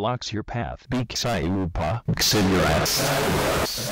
blocks your path. Big your ass.